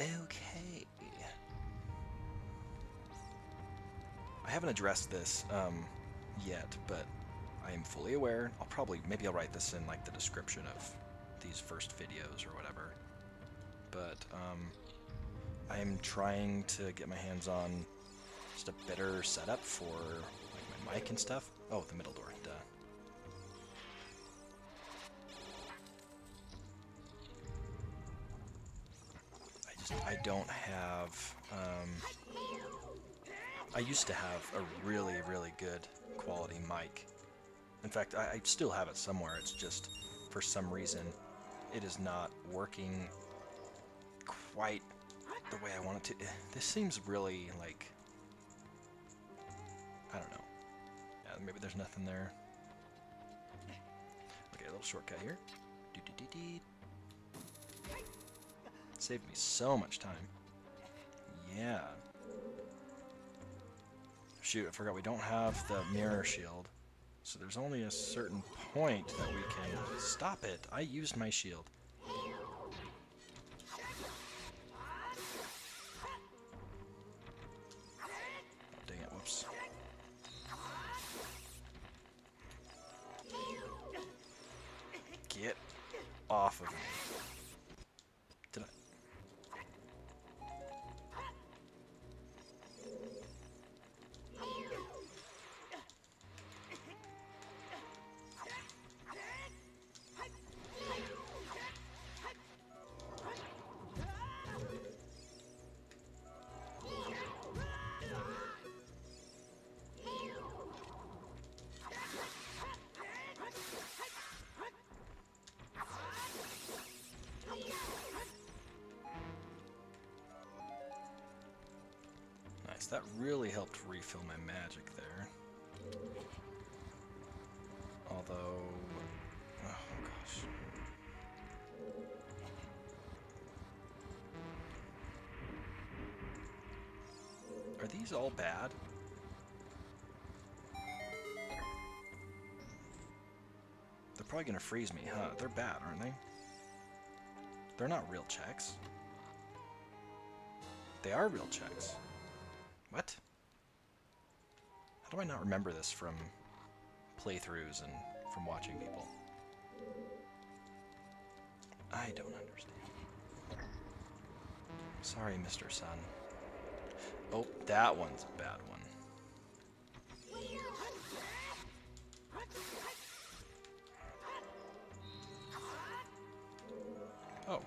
Okay. I haven't addressed this um, yet, but I am fully aware. I'll probably, maybe I'll write this in like the description of these first videos or whatever. But um, I'm trying to get my hands on just a better setup for like my mic and stuff. Oh, the middle door, I don't have, um, I used to have a really, really good quality mic. In fact, I, I still have it somewhere. It's just, for some reason, it is not working quite the way I want it to. This seems really like I don't know. Yeah, maybe there's nothing there. Okay, a little shortcut here. Do do do. Saved me so much time. Yeah. Shoot, I forgot we don't have the mirror shield. So there's only a certain point that we can... Stop it! I used my shield. That really helped refill my magic there. Although... Oh, gosh. Are these all bad? They're probably gonna freeze me, huh? They're bad, aren't they? They're not real checks. They are real checks. What? How do I not remember this from playthroughs and from watching people? I don't understand. Sorry, Mr. Sun. Oh, that one's a bad one. Oh.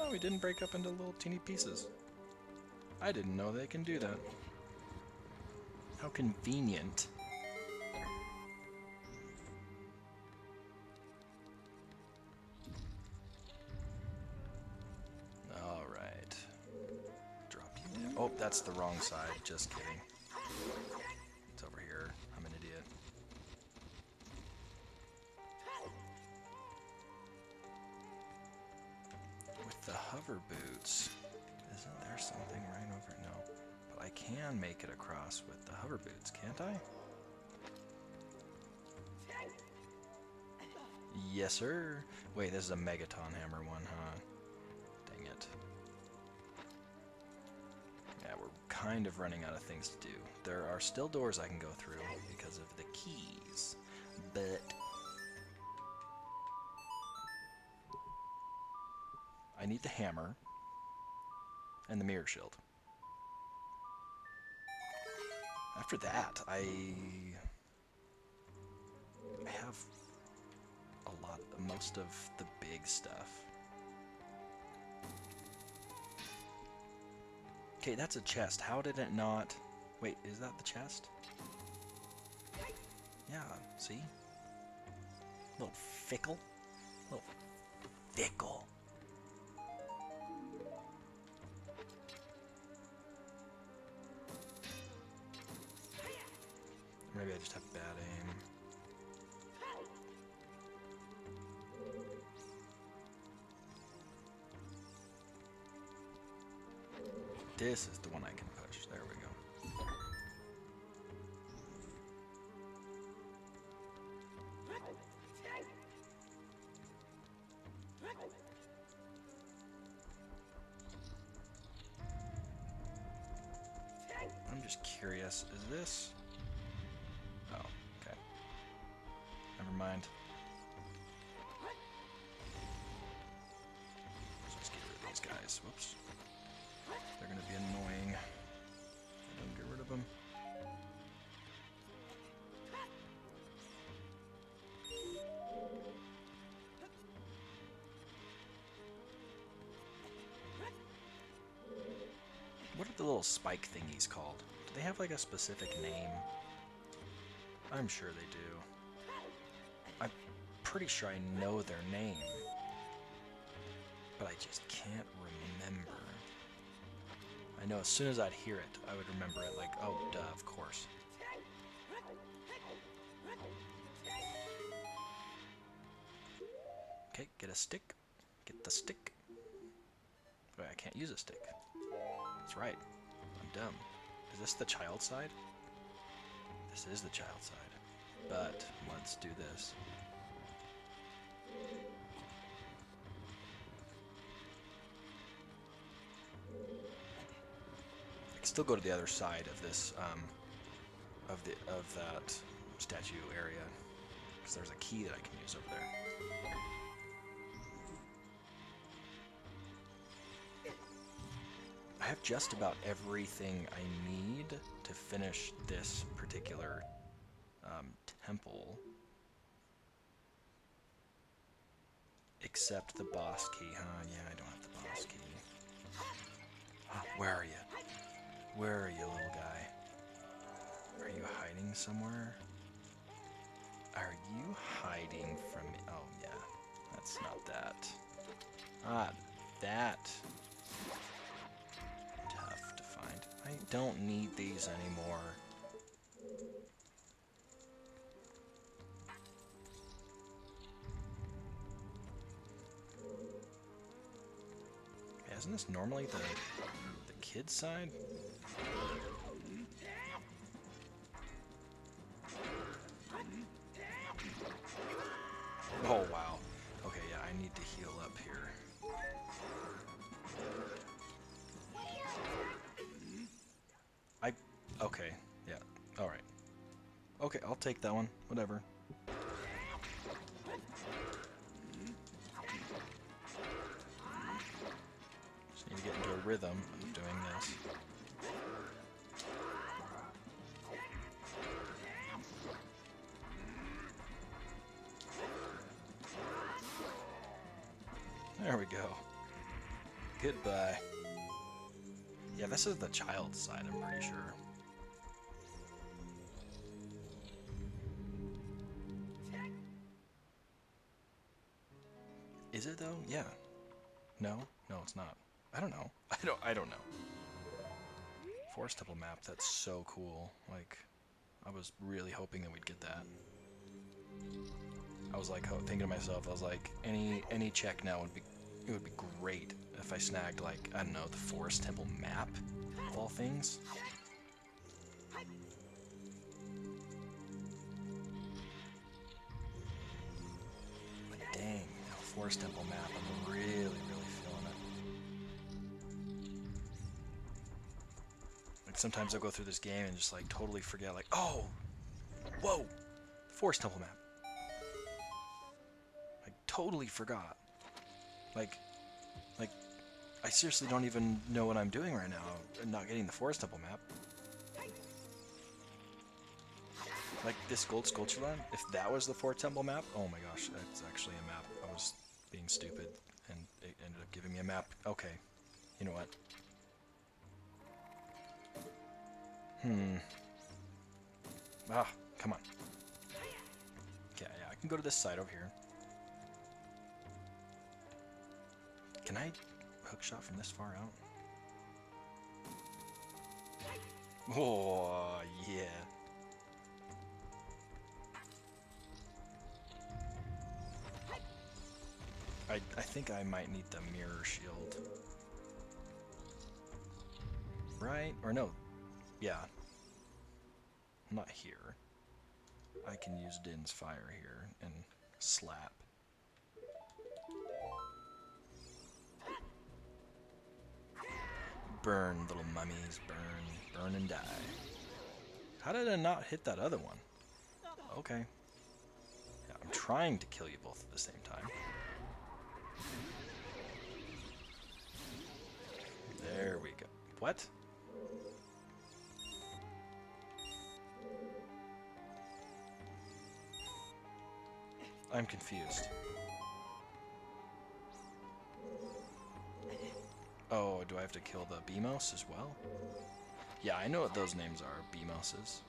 Oh, we didn't break up into little teeny pieces. I didn't know they can do that. How convenient. Alright. Drop you down. Oh, that's the wrong side. Just kidding. It's over here. I'm an idiot. With the hover boots, isn't there something right over? No. But I can make it across with the hover boots, can't I? Yes, sir. Wait, this is a Megaton Hammer one, huh? Dang it. Yeah, we're kind of running out of things to do. There are still doors I can go through because of the keys, but I need the hammer and the mirror shield. After that, I I have a lot, most of the big stuff. Okay, that's a chest. How did it not... Wait, is that the chest? Yeah, see? little fickle. little fickle. Maybe I just have bad aim. This is the one I can mind. Let's just get rid of these guys. Whoops. They're gonna be annoying. I don't get rid of them. What are the little spike thingies called? Do they have like a specific name? I'm sure they do. I'm pretty sure I know their name. But I just can't remember. I know as soon as I'd hear it, I would remember it like, oh, duh, of course. Okay, get a stick. Get the stick. Wait, I can't use a stick. That's right. I'm dumb. Is this the child side? This is the child side. But let's do this. I can still go to the other side of this, um, of the of that statue area, because there's a key that I can use over there. I have just about everything I need to finish this particular um, temple. Except the boss key, huh? Yeah, I don't have the boss key. Ah, where are you? Where are you, little guy? Are you hiding somewhere? Are you hiding from me? Oh, yeah. That's not that. Ah, that. Tough to find. I don't need these anymore. Isn't this normally the the kid side? Oh wow. Okay, yeah, I need to heal up here. I okay, yeah. All right. Okay, I'll take that one. Whatever. Rhythm of doing this. There we go. Goodbye. Yeah, this is the child side, I'm pretty sure. Is it though? Yeah. No? No, it's not. I don't know. I don't I don't know. Forest Temple map, that's so cool. Like I was really hoping that we'd get that. I was like thinking to myself, I was like, any any check now would be it would be great if I snagged like I don't know the Forest Temple map of all things. But dang, Forest Temple map, I'm really sometimes I'll go through this game and just like totally forget like, oh, whoa, Forest Temple map. I totally forgot. Like, like, I seriously don't even know what I'm doing right now. I'm not getting the Forest Temple map. Like this Gold Skulltula, if that was the Forest Temple map, oh my gosh, that's actually a map. I was being stupid, and it ended up giving me a map. Okay, you know what? Hmm. Ah, come on. Okay, yeah, I can go to this side over here. Can I hook shot from this far out? Oh, yeah. I, I think I might need the mirror shield. Right? Or no. Yeah. Not here. I can use Din's fire here and slap. Burn, little mummies, burn, burn and die. How did I not hit that other one? Okay. Yeah, I'm trying to kill you both at the same time. There we go. What? I'm confused. Oh, do I have to kill the Beamos as well? Yeah, I know what those names are, Beamoses.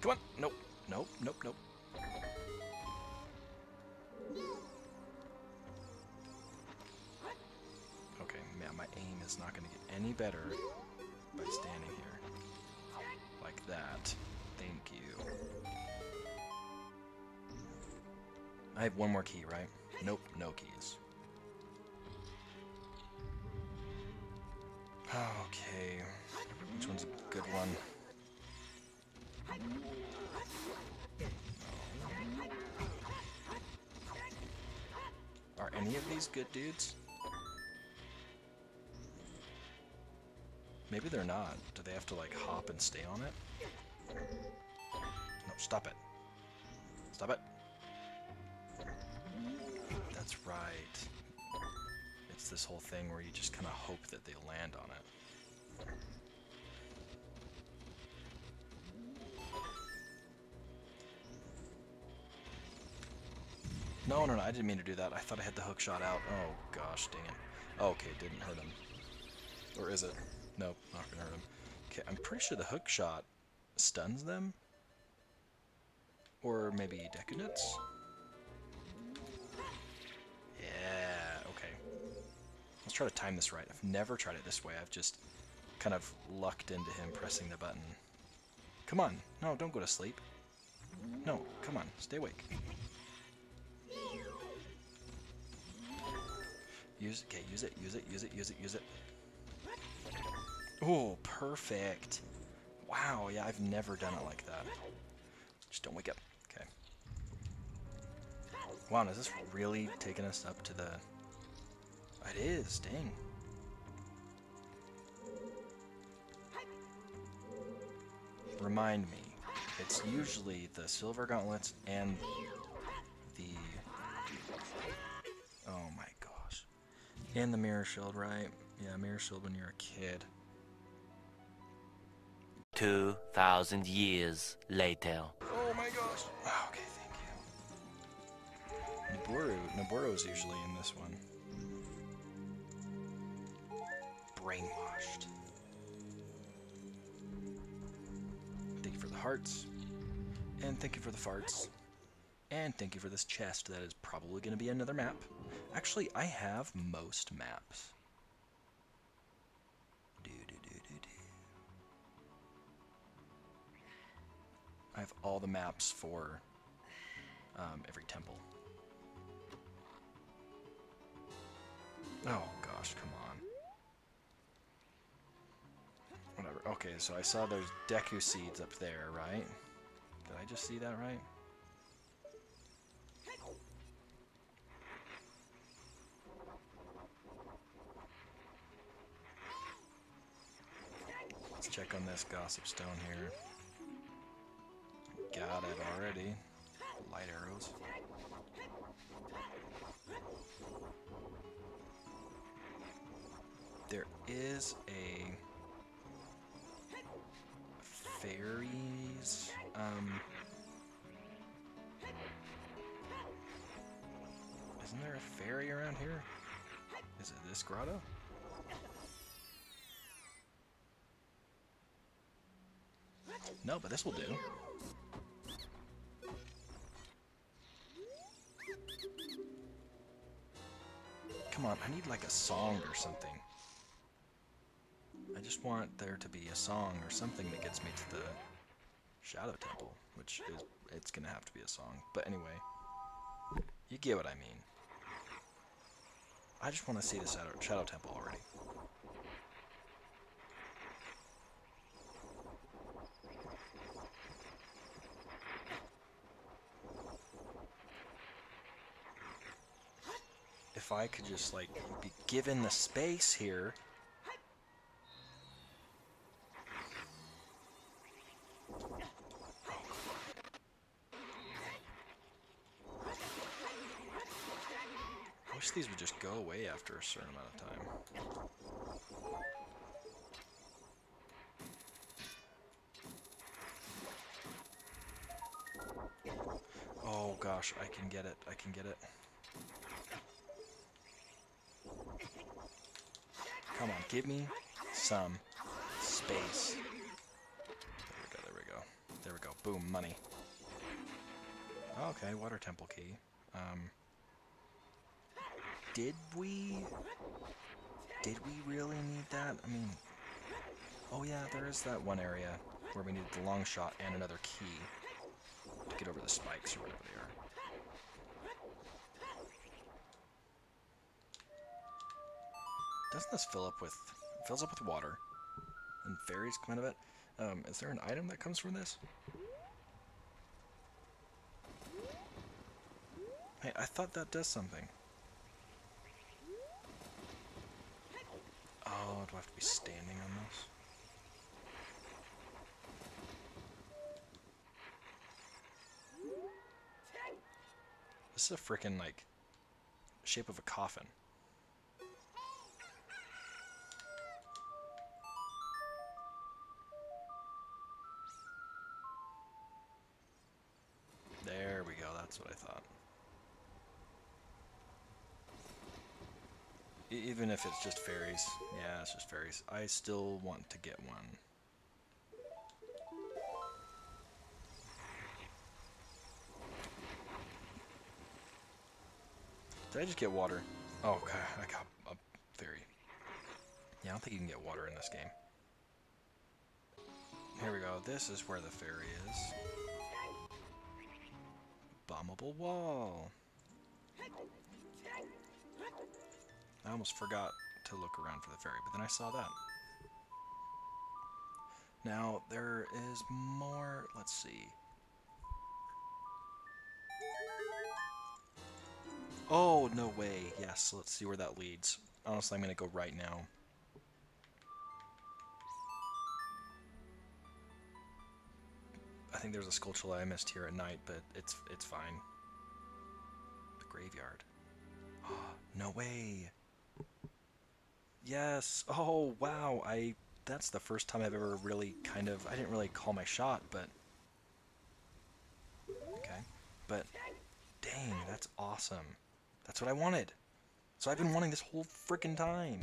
Come on! Nope, nope, nope, nope. Okay, man, my aim is not going to get any better I have one more key, right? Nope, no keys. Okay, which one's a good one? Are any of these good dudes? Maybe they're not. Do they have to like hop and stay on it? No, stop it. Stop it. That's right. It's this whole thing where you just kind of hope that they land on it. No, no, no, I didn't mean to do that. I thought I had the hook shot out. Oh, gosh, dang it. Oh, okay, didn't hurt him. Or is it? Nope, not gonna hurt him. Okay, I'm pretty sure the hook shot stuns them. Or maybe Deku try to time this right. I've never tried it this way. I've just kind of lucked into him pressing the button. Come on. No, don't go to sleep. No, come on. Stay awake. Use okay, use it, use it, use it, use it, use it. Oh, perfect. Wow, yeah, I've never done it like that. Just don't wake up. Okay. Wow, is this really taking us up to the... It is, dang. Remind me, it's usually the silver gauntlets and the... Oh my gosh. And the mirror shield, right? Yeah, mirror shield when you're a kid. 2,000 years later. Oh my gosh. Oh, okay, thank you. Nabooru. Nabooru's usually in this one. Brainwashed. Thank you for the hearts. And thank you for the farts. And thank you for this chest that is probably going to be another map. Actually, I have most maps. Do. I have all the maps for um, every temple. Oh gosh, come on. Whatever. Okay, so I saw those Deku seeds up there, right? Did I just see that right? Let's check on this gossip stone here. Got it already. Light arrows. There is a fairies um Isn't there a fairy around here? Is it this grotto? No, but this will do. Come on, I need like a song or something. I just want there to be a song or something that gets me to the Shadow Temple, which is, it's gonna have to be a song. But anyway, you get what I mean. I just want to see the Shadow, Shadow Temple already. If I could just like be given the space here. wish these would just go away after a certain amount of time. Oh gosh, I can get it. I can get it. Come on, give me some space. There we go, there we go. There we go. Boom, money. Okay, water temple key. Um, did we... Did we really need that? I mean... Oh yeah, there is that one area where we need the long shot and another key to get over the spikes or whatever they are. Doesn't this fill up with... fills up with water? And fairies come out of it? Um, is there an item that comes from this? Hey, I thought that does something. Oh, do I have to be standing on this? This is a freaking like shape of a coffin. There we go, that's what I thought. Even if it's just fairies. Yeah, it's just fairies. I still want to get one. Did I just get water? Oh, okay. I got a fairy. Yeah, I don't think you can get water in this game. Here we go. This is where the fairy is. Bombable wall. I almost forgot to look around for the fairy, but then I saw that. Now, there is more. Let's see. Oh, no way. Yes, let's see where that leads. Honestly, I'm going to go right now. I think there's a Skulltula I missed here at night, but it's it's fine. The graveyard. no way. Yes. Oh, wow. I that's the first time I've ever really kind of I didn't really call my shot, but Okay. But dang, that's awesome. That's what I wanted. So I've been wanting this whole freaking time.